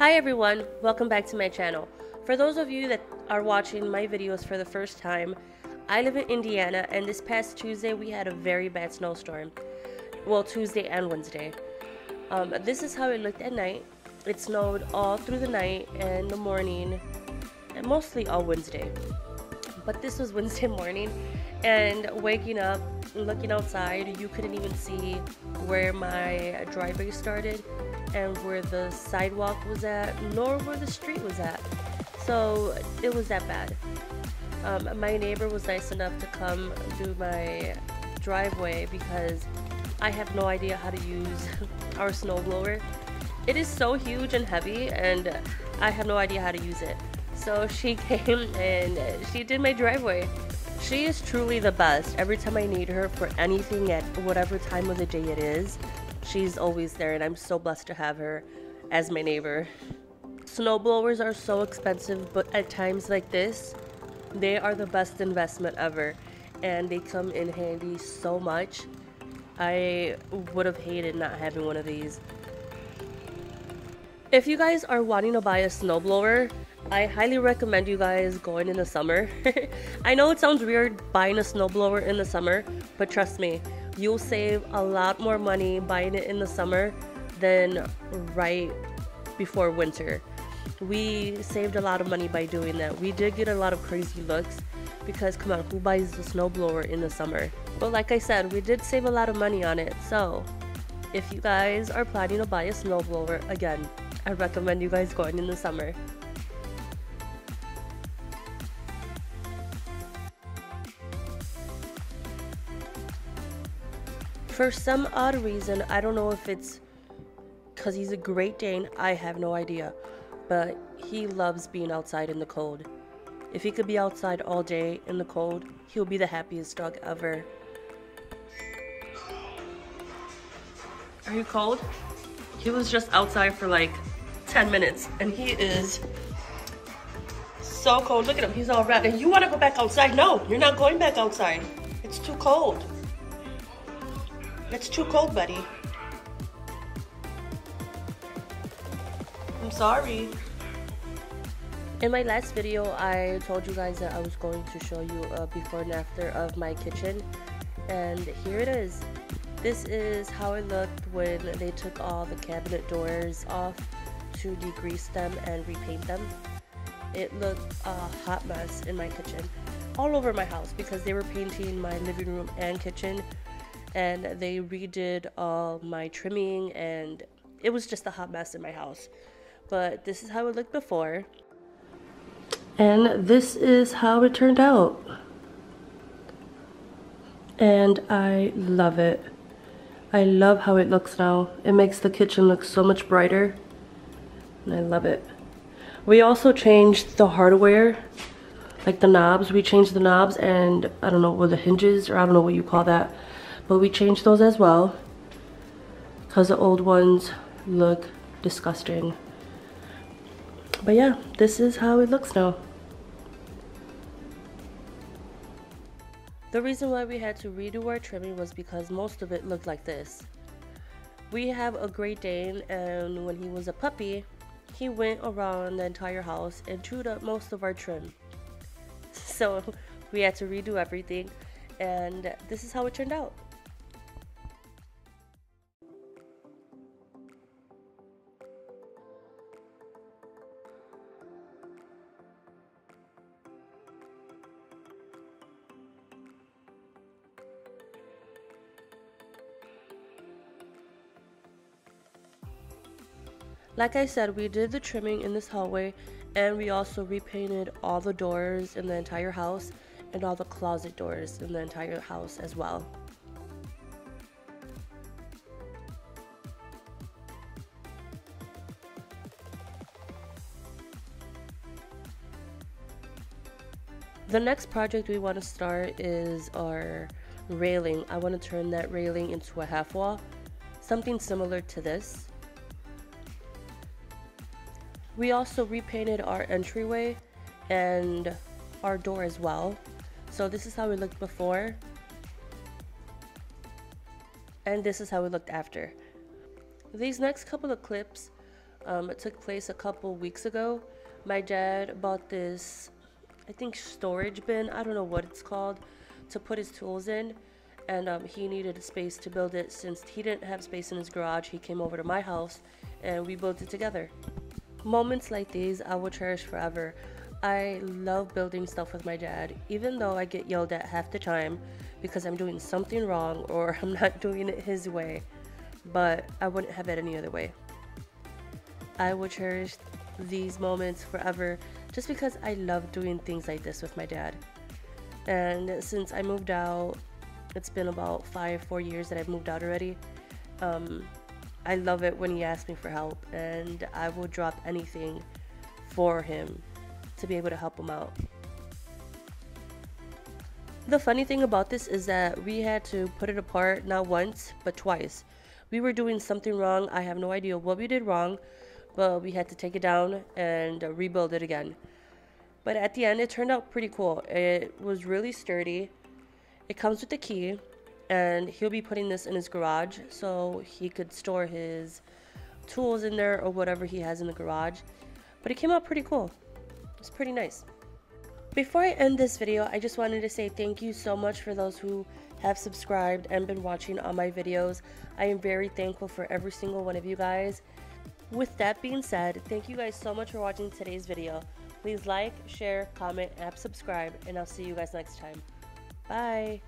Hi everyone, welcome back to my channel. For those of you that are watching my videos for the first time, I live in Indiana and this past Tuesday we had a very bad snowstorm. Well, Tuesday and Wednesday. Um, this is how it looked at night. It snowed all through the night and the morning, and mostly all Wednesday. But this was Wednesday morning, and waking up, looking outside, you couldn't even see where my driveway started and where the sidewalk was at, nor where the street was at. So it was that bad. Um, my neighbor was nice enough to come do my driveway because I have no idea how to use our snowblower. It is so huge and heavy and I have no idea how to use it. So she came and she did my driveway. She is truly the best. Every time I need her for anything at whatever time of the day it is, she's always there and I'm so blessed to have her as my neighbor. Snowblowers are so expensive, but at times like this, they are the best investment ever and they come in handy so much. I would have hated not having one of these. If you guys are wanting to buy a snowblower, I highly recommend you guys going in the summer. I know it sounds weird buying a snowblower in the summer, but trust me, you'll save a lot more money buying it in the summer than right before winter. We saved a lot of money by doing that. We did get a lot of crazy looks because come on, who buys a snowblower in the summer? But like I said, we did save a lot of money on it. So if you guys are planning to buy a snowblower, again, I recommend you guys going in the summer. For some odd reason, I don't know if it's because he's a Great Dane, I have no idea. But he loves being outside in the cold. If he could be outside all day in the cold, he'll be the happiest dog ever. Are you cold? He was just outside for like 10 minutes and he is so cold. Look at him, he's all wrapped. And you want to go back outside? No, you're not going back outside. It's too cold. It's too cold, buddy. I'm sorry. In my last video, I told you guys that I was going to show you a before and after of my kitchen. And here it is. This is how it looked when they took all the cabinet doors off to degrease them and repaint them. It looked a hot mess in my kitchen. All over my house because they were painting my living room and kitchen and they redid all my trimming and it was just a hot mess in my house. But this is how it looked before. And this is how it turned out. And I love it. I love how it looks now. It makes the kitchen look so much brighter. And I love it. We also changed the hardware, like the knobs. We changed the knobs and I don't know what the hinges or I don't know what you call that. But we changed those as well because the old ones look disgusting. But yeah, this is how it looks now. The reason why we had to redo our trimming was because most of it looked like this. We have a Great Dane and when he was a puppy, he went around the entire house and chewed up most of our trim. So we had to redo everything and this is how it turned out. Like I said, we did the trimming in this hallway and we also repainted all the doors in the entire house and all the closet doors in the entire house as well. The next project we want to start is our railing. I want to turn that railing into a half wall, something similar to this. We also repainted our entryway and our door as well. So this is how it looked before. And this is how it looked after. These next couple of clips, Um, took place a couple weeks ago. My dad bought this, I think, storage bin. I don't know what it's called, to put his tools in. And um, he needed a space to build it since he didn't have space in his garage. He came over to my house and we built it together. Moments like these I will cherish forever. I love building stuff with my dad, even though I get yelled at half the time because I'm doing something wrong or I'm not doing it his way, but I wouldn't have it any other way. I will cherish these moments forever just because I love doing things like this with my dad. And since I moved out, it's been about five, four years that I've moved out already. Um, I love it when he asks me for help, and I will drop anything for him to be able to help him out. The funny thing about this is that we had to put it apart not once, but twice. We were doing something wrong. I have no idea what we did wrong, but we had to take it down and rebuild it again. But at the end, it turned out pretty cool. It was really sturdy. It comes with a key, and he'll be putting this in his garage so he could store his tools in there or whatever he has in the garage. But it came out pretty cool. It's pretty nice. Before I end this video, I just wanted to say thank you so much for those who have subscribed and been watching all my videos. I am very thankful for every single one of you guys. With that being said, thank you guys so much for watching today's video. Please like, share, comment, and subscribe, and I'll see you guys next time. Bye!